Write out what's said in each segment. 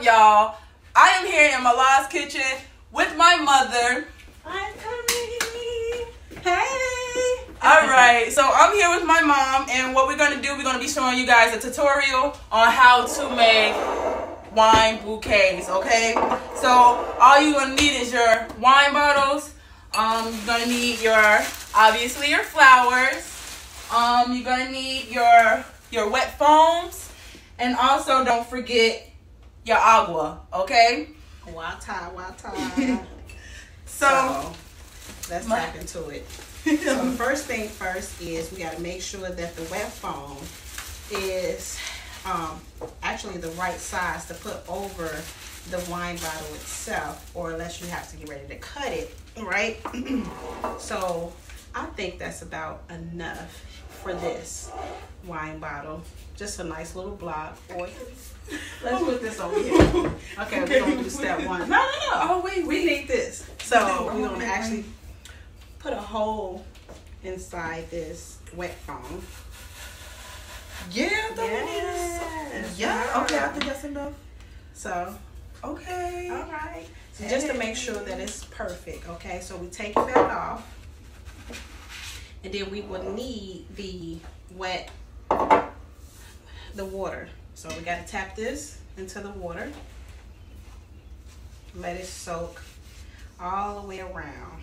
up, y'all? I am here in Mala's kitchen with my mother. I'm coming. Hey. All right, so I'm here with my mom, and what we're gonna do, we're gonna be showing you guys a tutorial on how to make wine bouquets. Okay, so all you're gonna need is your wine bottles. Um, you're gonna need your obviously your flowers. Um, you're gonna need your your wet foams, and also don't forget your agua. Okay, Wata, wata. so. so let's My- tap into it. So the first thing first is we got to make sure that the wet foam is um, actually the right size to put over the wine bottle itself, or unless you have to get ready to cut it, right? so I think that's about enough for this wine bottle. Just a nice little block. Or let's put this over here. Okay, we're gonna do step one. No, no, no. Oh wait, We need this. So Okay, we're oh, gonna okay. actually put a hole inside this wet foam. Yeah, that Yes. is. Yeah. Okay, I think that's enough. So, Okay. all right. So just to make sure that it's perfect, okay? So we take that off. And then we will need the wet, the water. So we gotta tap this into the water. Let it soak all the way around.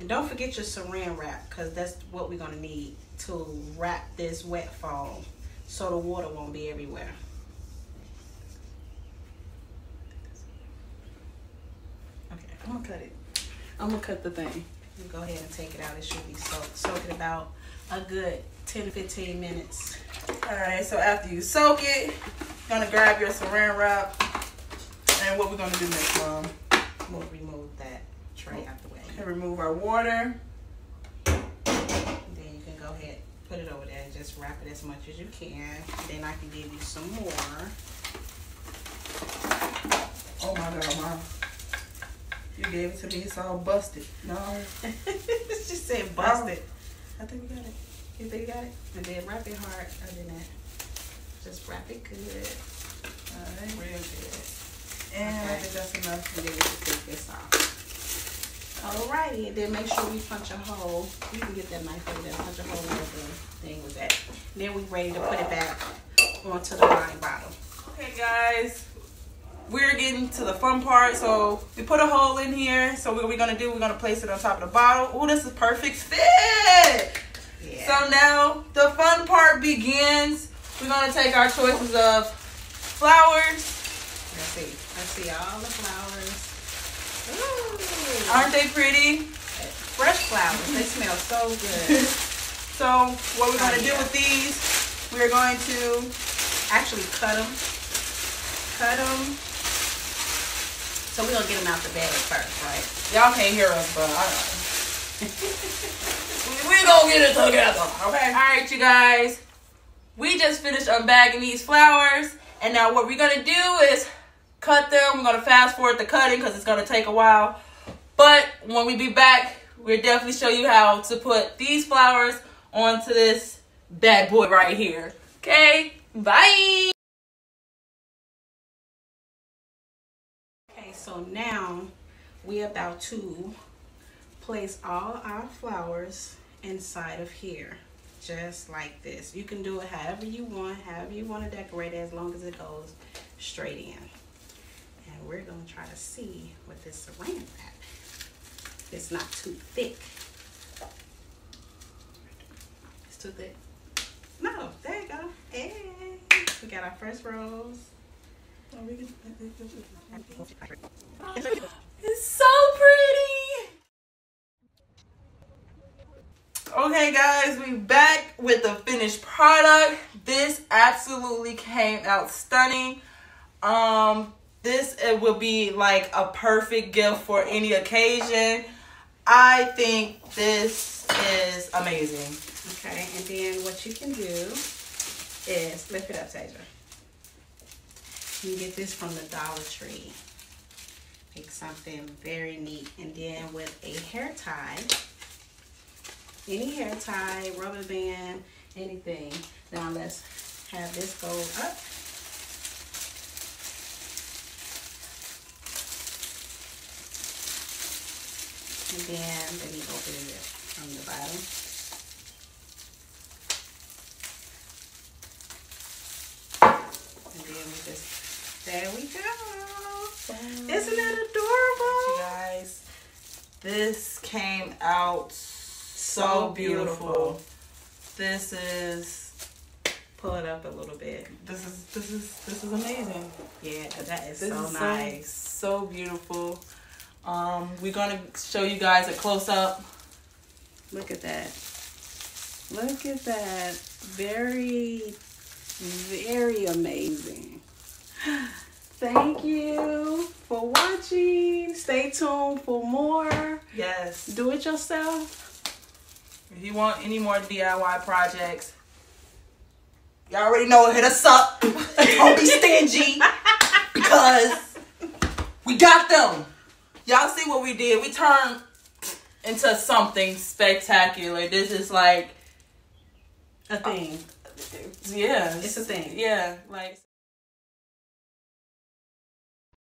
And don't forget your saran wrap because that's what we're gonna need to wrap this wet foam so the water won't be everywhere. Okay, I'm gonna cut it. I'm gonna cut the thing. You go ahead and take it out. It should be soaked. Soak it about a good 10 to 15 minutes. All right. So after you soak it, you're gonna grab your saran wrap, and what we're gonna do next, mom? We'll remove that tray out the way. And remove our water. Then you can go ahead, put it over there and just wrap it as much as you can. Then I can give you some more. Oh my God, mom. You gave it to me. It's all busted. No, it's just said busted. I think we got it. You think you got it? And then wrap it hard other than that. Just wrap it good. All right. Real good. And I Okay. think that's enough. And then we can take this off. Alrighty, and then make sure we punch a hole. You can get that knife over there, punch a hole in the thing was at. Then we ready to put it back onto the wine bottle. Okay, guys. We're getting to the fun part. So we put a hole in here. So what we're gonna do? We're gonna place it on top of the bottle. Oh, this is perfect fit. Yeah. So now the fun part begins. We're gonna take our choices of flowers. let's see. Let's see all the flowers. Ooh. Aren't they pretty? fresh flowers? They smell so good. So what we're gonna do oh, with these, we're going to Actually, cut them. Cut them. So we're gonna get them out the bag first, right? y'all can't hear us, but I we gonna get it together, okay? All right, you guys. We just finished unbagging these flowers, and now what we're gonna do is cut them. We're gonna fast forward the cutting because it's gonna take a while. But when we be back, we'll definitely show you how to put these flowers onto this bad boy right here. Okay, bye. So now we're about to place all our flowers inside of here, just like this. You can do it however you want, however you want to decorate it, as long as it goes straight in. And we're gonna try to see what this saran wrap. It's not too thick. It's too thick. No, there you go. Hey, we got our first rose. It's so pretty. Okay, guys, we back with the finished product. This absolutely came out stunning. Um, this it will be like a perfect gift for any occasion. I think this is amazing. Okay, and then what you can do is lift it up, Tasia. You get this from the Dollar Tree. Make something very neat. And then with a hair tie, any hair tie, rubber band, anything. Now let's have this go up. And then let me open it from the bottom. Just, there we go. Isn't it adorable? You guys, this came out so, So beautiful. beautiful. This is Pull it up a little bit. this is this is this is amazing. Yeah, that is This so is nice. so, so beautiful. Um, we're gonna show you guys a close up. Look at that. Look at that. Very, very amazing. Thank you for watching. Stay tuned for more. Yes. Do it yourself. If you want any more DIY projects, y'all already know. Hit us up. Don't be stingy because we got them. Y'all see what we did? We turned into something spectacular. This is like, A thing. yeah, It's a thing. Yeah, like.